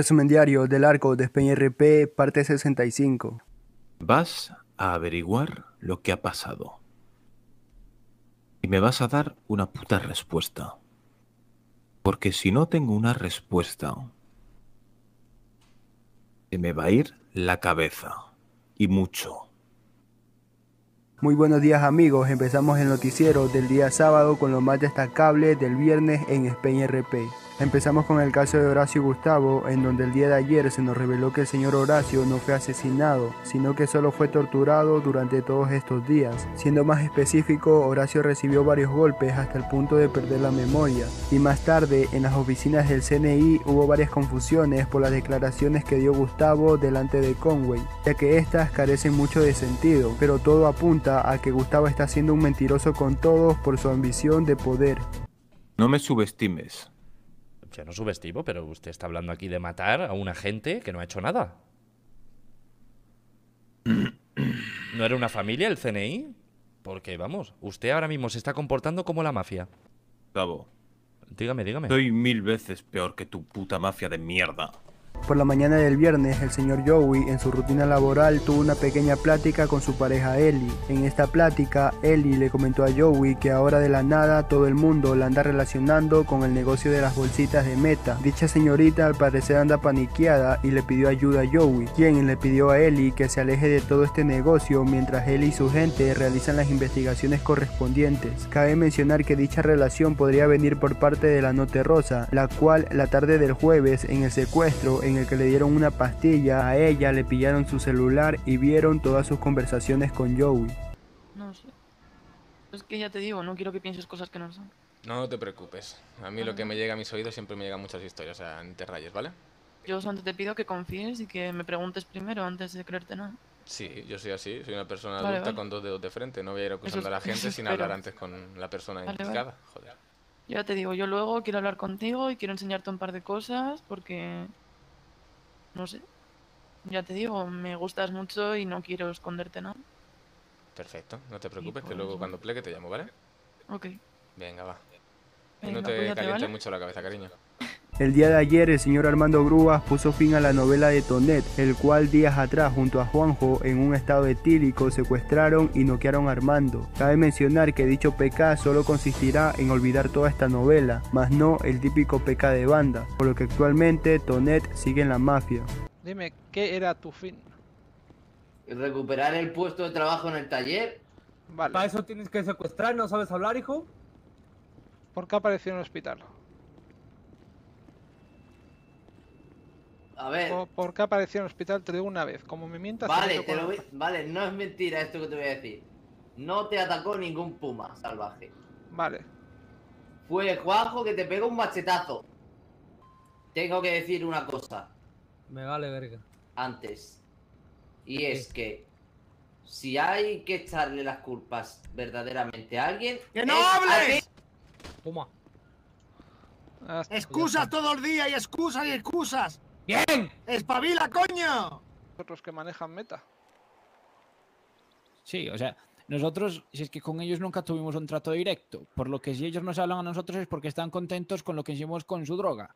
Resumen diario del arco de RP, parte 65. Vas a averiguar lo que ha pasado. Y me vas a dar una puta respuesta. Porque si no tengo una respuesta, se me va a ir la cabeza. Y mucho. Muy buenos días amigos, empezamos el noticiero del día sábado con lo más destacable del viernes en España RP. Empezamos con el caso de Horacio Gustavo, en donde el día de ayer se nos reveló que el señor Horacio no fue asesinado, sino que solo fue torturado durante todos estos días. Siendo más específico, Horacio recibió varios golpes hasta el punto de perder la memoria. Y más tarde, en las oficinas del CNI hubo varias confusiones por las declaraciones que dio Gustavo delante de Conway, ya que estas carecen mucho de sentido, pero todo apunta a que Gustavo está siendo un mentiroso con todos por su ambición de poder. No me subestimes. Yo no subestimo, pero usted está hablando aquí de matar a una gente que no ha hecho nada. ¿No era una familia el CNI? Porque, vamos, usted ahora mismo se está comportando como la mafia. Gustavo, Dígame, dígame. soy mil veces peor que tu puta mafia de mierda. Por la mañana del viernes, el señor Joey, en su rutina laboral, tuvo una pequeña plática con su pareja Ellie. En esta plática, Ellie le comentó a Joey que ahora de la nada todo el mundo la anda relacionando con el negocio de las bolsitas de meta. Dicha señorita al parecer anda paniqueada y le pidió ayuda a Joey, quien le pidió a Ellie que se aleje de todo este negocio mientras Ellie y su gente realizan las investigaciones correspondientes. Cabe mencionar que dicha relación podría venir por parte de la Note Rosa, la cual la tarde del jueves en el secuestro el que le dieron una pastilla a ella, le pillaron su celular y vieron todas sus conversaciones con Joey. No sé. Es que ya te digo, no quiero que pienses cosas que no son. No te preocupes. A mí lo que me llega a mis oídos siempre me llegan muchas historias, o sea, no te rayes, ¿vale? Yo solamente te pido que confíes y que me preguntes primero antes de creerte nada. Sí, yo soy así, soy una persona Vale, adulta vale. con dos dedos de frente. No voy a ir acusando Eso a la es- gente sin espero. hablar antes con la persona Vale, vale. implicada. Joder. Ya te digo, yo luego quiero hablar contigo y quiero enseñarte un par de cosas porque... No sé. Ya te digo, me gustas mucho y no quiero esconderte nada. Perfecto, no te preocupes, que pues, luego cuando plegue te llamo, ¿vale? Ok. Venga, va. Venga, no te calientes ¿vale? mucho la cabeza, cariño. El día de ayer el señor Armando Grúas puso fin a la novela de Tonet, el cual días atrás junto a Juanjo en un estado etílico secuestraron y noquearon a Armando. Cabe mencionar que dicho PK solo consistirá en olvidar toda esta novela, más no el típico PK de banda, por lo que actualmente Tonet sigue en la mafia. Dime, ¿qué era tu fin? Recuperar el puesto de trabajo en el taller. Vale. ¿Para eso tienes que secuestrar? ¿No sabes hablar, hijo? ¿Por qué apareció en el hospital? A ver, ¿O ¿Por qué apareció en el hospital? Te digo una vez. Como me mientas... vale, te lo voy- vale, no es mentira esto que te voy a decir. No te atacó ningún puma salvaje. Vale. Fue Juanjo que te pegó un machetazo. Tengo que decir una cosa Me vale verga. antes. Y es que si hay que echarle las culpas verdaderamente a alguien. ¡Que no hables! Toma. Ah, Excusas todo el día y excusas y excusas. ¡Bien! ¡Espabila, coño! Otros que manejan meta. Sí, o sea, nosotros, si es que con ellos nunca tuvimos un trato directo, por lo que si ellos nos hablan a nosotros es porque están contentos con lo que hicimos con su droga.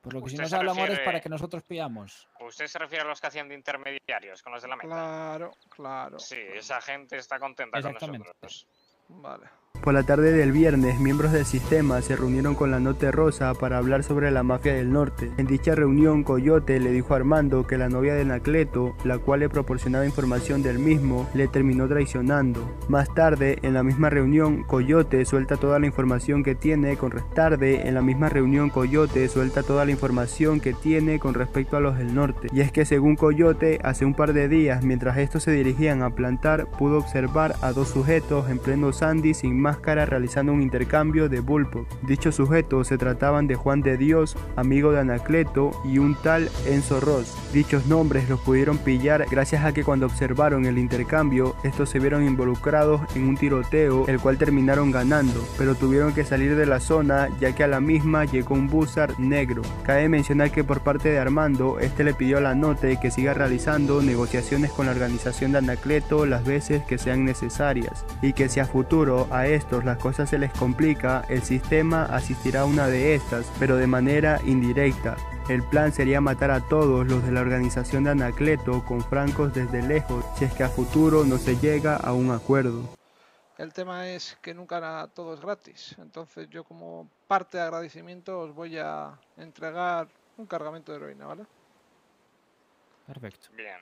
Por lo que si nos hablan ahora es para que nosotros pillamos. ¿Usted se refiere a los que hacían de intermediarios con los de la meta? Claro, claro. Sí, esa gente está contenta con nosotros. Vale. Por la tarde del viernes, miembros del sistema se reunieron con la Note Rosa para hablar sobre la mafia del norte. En dicha reunión, Coyote le dijo a Armando que la novia de Nacleto, la cual le proporcionaba información del mismo, le terminó traicionando. Más tarde, en la misma reunión, Coyote suelta toda la información que tiene con tarde, en la misma reunión, Coyote suelta toda la información que tiene con respecto a los del norte. Y es que según Coyote, hace un par de días, mientras estos se dirigían a plantar, pudo observar a dos sujetos en pleno Sandy sin realizando un intercambio de bullpup. Dichos sujetos se trataban de Juan de Dios, amigo de Anacleto, y un tal Enzo Ross. Dichos nombres los pudieron pillar gracias a que cuando observaron el intercambio, estos se vieron involucrados en un tiroteo, el cual terminaron ganando, pero tuvieron que salir de la zona ya que a la misma llegó un Buzzard negro. Cabe mencionar que por parte de Armando, este le pidió a la Note que siga realizando negociaciones con la organización de Anacleto las veces que sean necesarias, y que si a futuro a estos las cosas se les complica, el sistema asistirá a una de estas, pero de manera indirecta. El plan sería matar a todos los de la organización de Anacleto con francos desde lejos si es que a futuro no se llega a un acuerdo. El tema es que nunca todo es gratis. Entonces yo como parte de agradecimiento os voy a entregar un cargamento de heroína, ¿vale? Perfecto. Bien.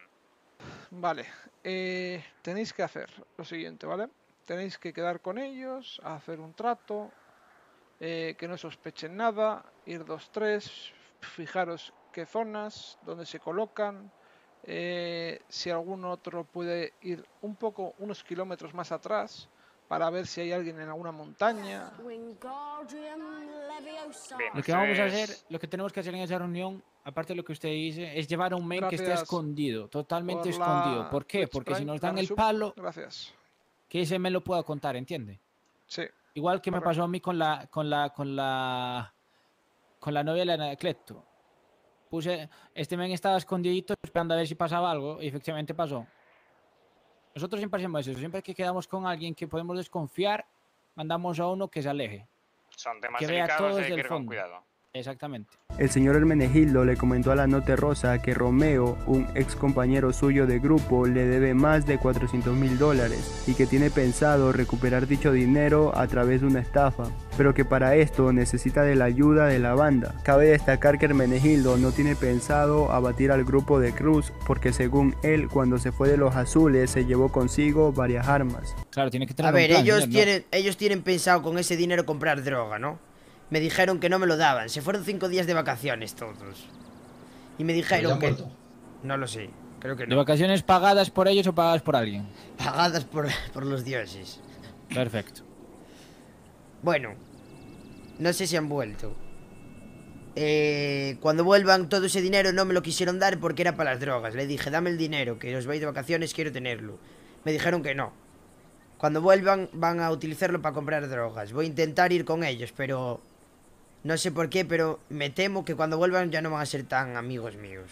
Vale. eh, tenéis que hacer lo siguiente, ¿vale? Tenéis que quedar con ellos, hacer un trato, eh, que no sospechen nada, ir dos, tres, fijaros qué zonas, dónde se colocan, eh, si algún otro puede ir un poco, unos kilómetros más atrás, para ver si hay alguien en alguna montaña. Lo que vamos a hacer, lo que tenemos que hacer en esa reunión, aparte de lo que usted dice, es llevar a un men que esté escondido, totalmente por escondido. ¿Por qué? Porque si nos dan el palo, Gracias. Que ese men lo pueda contar, ¿entiende? Sí. Igual que me pasó a mí con la, con la, con la, con la novia de Anacleto. Puse, este men estaba escondidito esperando a ver si pasaba algo y efectivamente pasó. Nosotros siempre hacemos eso, siempre que quedamos con alguien que podemos desconfiar, mandamos a uno que se aleje. Son temas Que vea todo delicados y hay desde que el ir con cuidado. Exactamente. El señor Hermenegildo le comentó a la Note Rosa que Romeo, un ex compañero suyo de grupo, le debe más de 400 mil dólares y que tiene pensado recuperar dicho dinero a través de una estafa, pero que para esto necesita de la ayuda de la banda. Cabe destacar que Hermenegildo no tiene pensado abatir al grupo de Cruz porque según él cuando se fue de los azules se llevó consigo varias armas. Claro, tiene que tener A un ver, plan, ellos tienen, ellos tienen pensado con ese dinero comprar droga, ¿no? Me dijeron que no me lo daban. Se fueron cinco días de vacaciones todos. Y me dijeron que... No lo sé. Creo que ¿De no. vacaciones pagadas por ellos o pagadas por alguien? Pagadas por, por los dioses. Perfecto. Bueno. No sé si han vuelto. Eh, cuando vuelvan todo ese dinero no me lo quisieron dar porque era para las drogas. Le dije, dame el dinero, que os vais de vacaciones, quiero tenerlo. Me dijeron que no. Cuando vuelvan van a utilizarlo para comprar drogas. Voy a intentar ir con ellos, pero... No sé por qué, pero me temo que cuando vuelvan ya no van a ser tan amigos míos.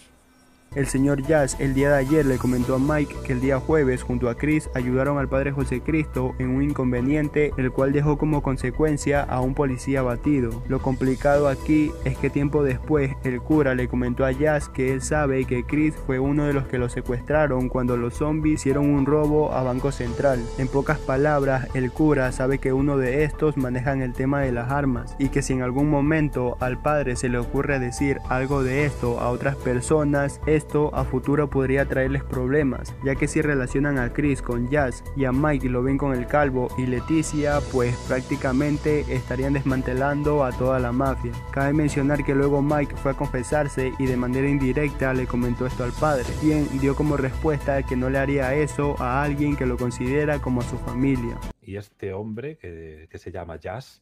El señor Jazz el día de ayer le comentó a Mike que el día jueves junto a Chris ayudaron al padre José Cristo en un inconveniente el cual dejó como consecuencia a un policía abatido. Lo complicado aquí es que tiempo después el cura le comentó a Jazz que él sabe que Chris fue uno de los que lo secuestraron cuando los zombies hicieron un robo a Banco Central. En pocas palabras, el cura sabe que uno de estos manejan el tema de las armas y que si en algún momento al padre se le ocurre decir algo de esto a otras personas, esto a futuro podría traerles problemas, ya que si relacionan a Chris con Jazz y a Mike lo ven con el calvo y Leticia, pues prácticamente estarían desmantelando a toda la mafia. Cabe mencionar que luego Mike fue a confesarse y de manera indirecta le comentó esto al padre, quien dio como respuesta que no le haría eso a alguien que lo considera como a su familia. Y este hombre que, que se llama Jazz,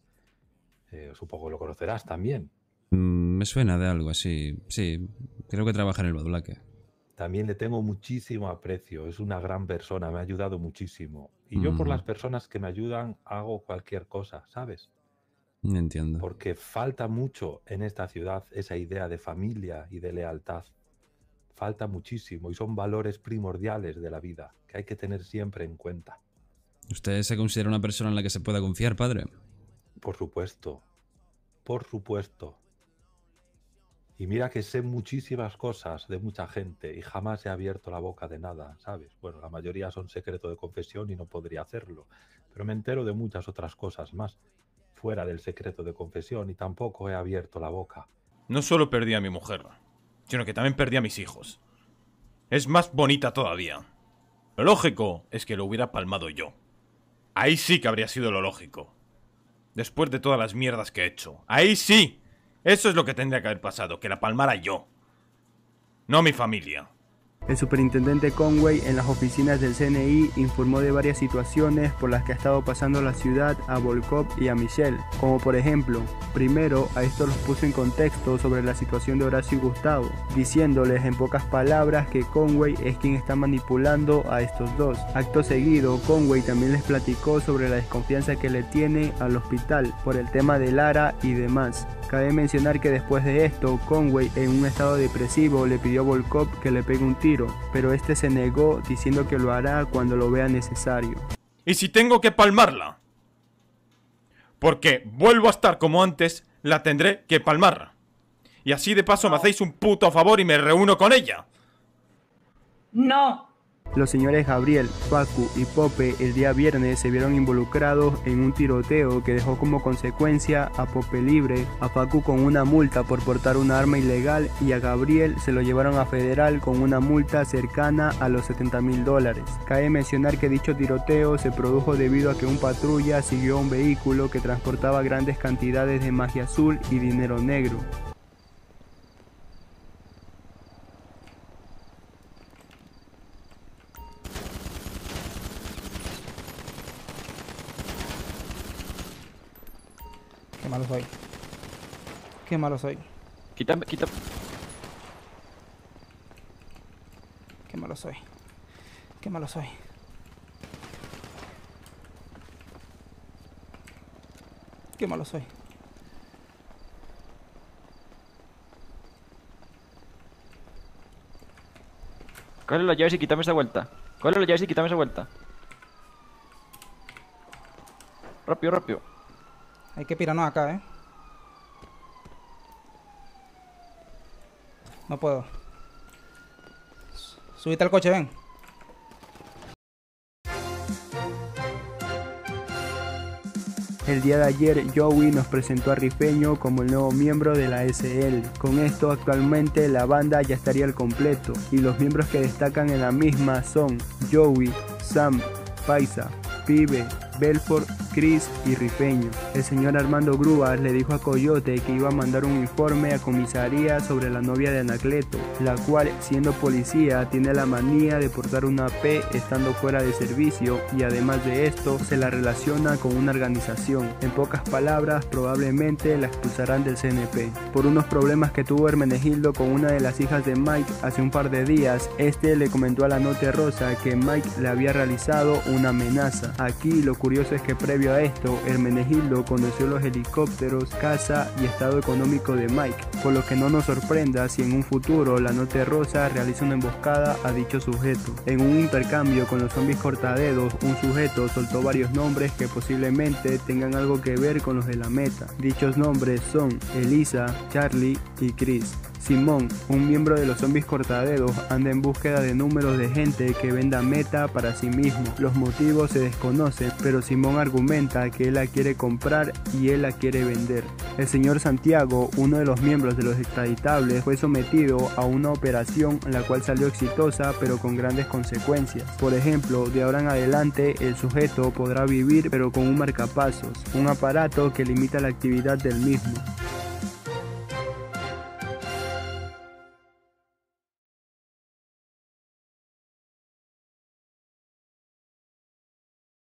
eh, supongo que lo conocerás también. Mm, me suena de algo así. Sí, creo que trabaja en el Badulaque. También le tengo muchísimo aprecio, es una gran persona, me ha ayudado muchísimo. Y yo por Mm. las personas que me ayudan hago cualquier cosa, ¿sabes? Entiendo. Porque falta mucho en esta ciudad esa idea de familia y de lealtad. Falta muchísimo y son valores primordiales de la vida que hay que tener siempre en cuenta. ¿Usted se considera una persona en la que se pueda confiar, padre? Por supuesto, por supuesto. Y mira que sé muchísimas cosas de mucha gente y jamás he abierto la boca de nada, ¿sabes? Bueno, la mayoría son secreto de confesión y no podría hacerlo, pero me entero de muchas otras cosas más fuera del secreto de confesión y tampoco he abierto la boca. No solo perdí a mi mujer, sino que también perdí a mis hijos. Es más bonita todavía. Lo lógico es que lo hubiera palmado yo. Ahí sí que habría sido lo lógico. Después de todas las mierdas que he hecho. Ahí sí. Eso es lo que tendría que haber pasado, que la palmara yo. No mi familia. El superintendente Conway en las oficinas del CNI informó de varias situaciones por las que ha estado pasando la ciudad a Volkov y a Michelle, como por ejemplo, primero a esto los puso en contexto sobre la situación de Horacio y Gustavo, diciéndoles en pocas palabras que Conway es quien está manipulando a estos dos. Acto seguido, Conway también les platicó sobre la desconfianza que le tiene al hospital por el tema de Lara y demás. Cabe mencionar que después de esto, Conway en un estado depresivo le pidió a Volkov que le pegue un tiro, pero este se negó diciendo que lo hará cuando lo vea necesario. ¿Y si tengo que palmarla? Porque vuelvo a estar como antes, la tendré que palmar. Y así de paso me hacéis un puto favor y me reúno con ella. No. Los señores Gabriel, Facu y Pope el día viernes se vieron involucrados en un tiroteo que dejó como consecuencia a Pope libre, a Facu con una multa por portar una arma ilegal y a Gabriel se lo llevaron a federal con una multa cercana a los 70 mil dólares. Cabe mencionar que dicho tiroteo se produjo debido a que un patrulla siguió a un vehículo que transportaba grandes cantidades de magia azul y dinero negro. Malo soy. Qué malo soy. Quítame, quítame. Qué malo soy. Qué malo soy. Qué malo soy. Coge las llaves y quítame esa vuelta. Coge las llaves y quítame esa vuelta. Rápido, rápido. Hay que pirarnos acá, ¿eh? No puedo. Subite al coche, ven. El día de ayer Joey nos presentó a Rifeño como el nuevo miembro de la SL. Con esto actualmente la banda ya estaría al completo y los miembros que destacan en la misma son Joey, Sam, Paisa, Pibe, Belfort, Chris y Rifeño. El señor Armando Grúas le dijo a Coyote que iba a mandar un informe a comisaría sobre la novia de Anacleto, la cual, siendo policía, tiene la manía de portar una P estando fuera de servicio y además de esto se la relaciona con una organización. En pocas palabras, probablemente la expulsarán del CNP. Por unos problemas que tuvo Hermenegildo con una de las hijas de Mike hace un par de días, este le comentó a la Note Rosa que Mike le había realizado una amenaza. Aquí lo curioso es que previo a esto, Hermenegildo conoció los helicópteros, casa y estado económico de Mike, por lo que no nos sorprenda si en un futuro la Note Rosa realiza una emboscada a dicho sujeto. En un intercambio con los zombies cortadedos, un sujeto soltó varios nombres que posiblemente tengan algo que ver con los de la meta. Dichos nombres son Elisa, Charlie y Chris. Simón, un miembro de los zombies cortadedos, anda en búsqueda de números de gente que venda meta para sí mismo. Los motivos se desconocen, pero Simón argumenta que él la quiere comprar y él la quiere vender. El señor Santiago, uno de los miembros de los extraditables, fue sometido a una operación la cual salió exitosa pero con grandes consecuencias. Por ejemplo, de ahora en adelante el sujeto podrá vivir pero con un marcapasos, un aparato que limita la actividad del mismo.